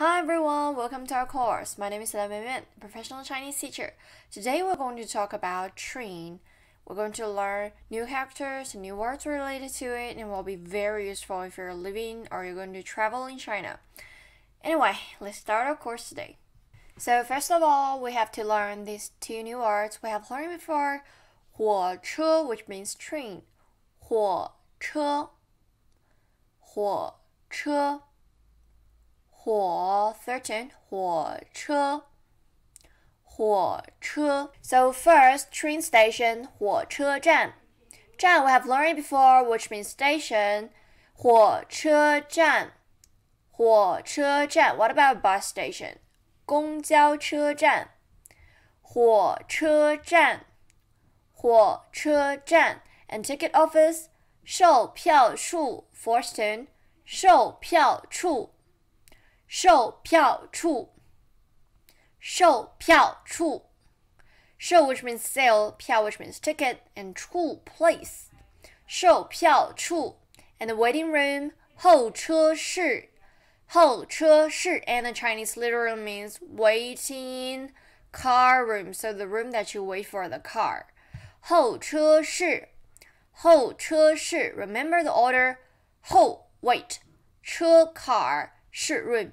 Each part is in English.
Hi everyone, welcome to our course. My name is Lan Yuan, professional Chinese teacher. Today we're going to talk about train. We're going to learn new characters and new words related to it and will be very useful if you're living or you're going to travel in China. Anyway, let's start our course today. So first of all, we have to learn these two new words we have learned before. 火车, which means train. 火车,火车火 thirteen 火车火车 So first train station 火车站站 we have learned before which means station 火车站火车站 What about bus station 公交车站火车站火车站 and ticket office 售票处 Forston 售票处 售票处，售票处，售 which means sale, 票 which means ticket, and 处 place. 售票处 and the waiting room 候车室，候车室 and the Chinese literally means waiting car room, so the room that you wait for the car. 候车室，候车室 remember the order 候 wait 车 car 室 room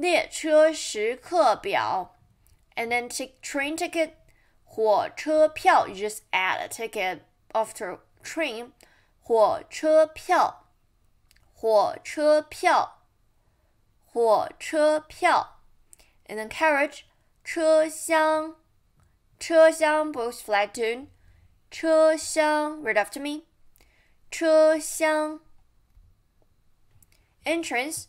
列车时刻表，and then take train ticket，火车票，you just add a ticket after train，火车票，火车票，火车票，and then carriage，车厢，车厢 both flat tune，车厢，read after me，车厢，entrance。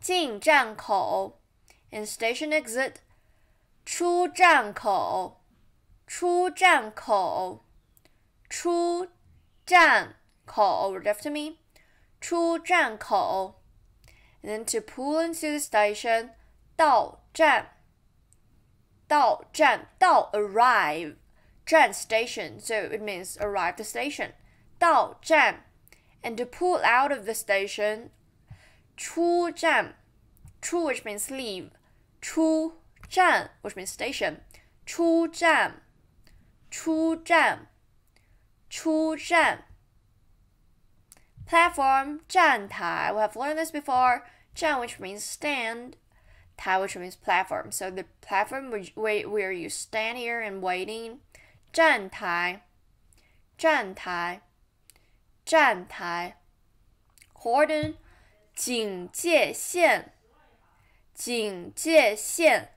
进站口，in station exit，出站口，出站口，出站口，read after me，出站口，and then to pull into the station，到站，到站，到 arrive，站 station, so it means arrive the station，到站，and to pull out of the station 出站，出 which means leave，出站 which means station，出站，出站，出站。Platform 站台，we have learned this before. 站 which means stand, 台 which means platform. So the platform where where you stand here and waiting. 站台，站台，站台。Cordon 警戒线，警戒线，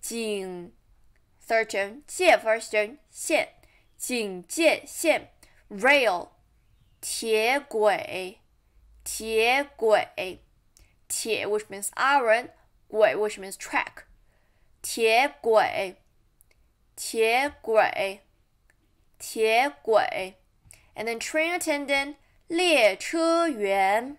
警，third tone，戒 first tone，线，警戒线，rail，铁轨，铁轨，铁 which means iron，轨 which means track，铁轨，铁轨，铁轨，and then train attendant，列车员。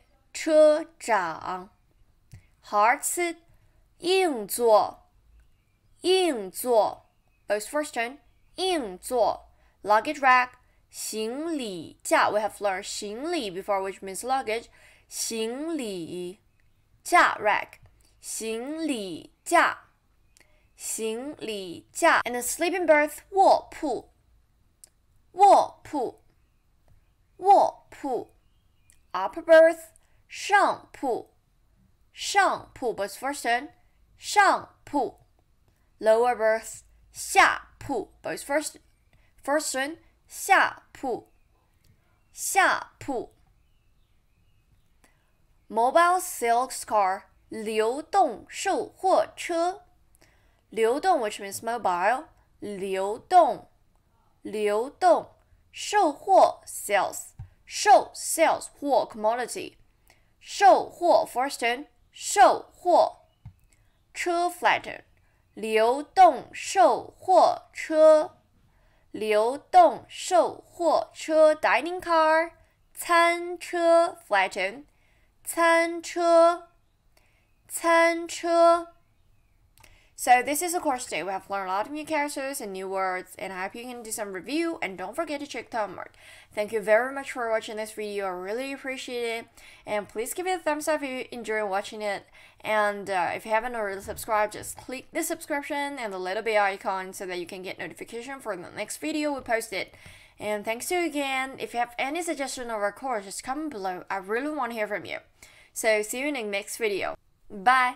车长，hard seat 硬座，硬座，Ausforsten 硬座，luggage rack 行李架。We have learned 行李 before, which means luggage. 行李架。Rack 行李架，行李架，and a sleeping berth 卧铺，卧铺，卧铺，upper berth。上铺。上铺 was first turn. Shang Pu. lower berth 下铺 was first first tone Pu. mobile sales Liu Dong, which means mobile 流动。流动。售货 sales 售 sales Huo commodity 售货 first turn，售货，车 flatter，流动售货车，流动售货车 dining car，餐车，flatter，餐车，餐车。So this is a course today. We have learned a lot of new characters and new words and I hope you can do some review and don't forget to check the homework. Thank you very much for watching this video. I really appreciate it. And please give it a thumbs up if you enjoy watching it. And uh, if you haven't already subscribed, just click the subscription and the little bell icon so that you can get notification for the next video we posted. And thanks to you again. If you have any suggestion of our course, just comment below. I really want to hear from you. So see you in the next video. Bye.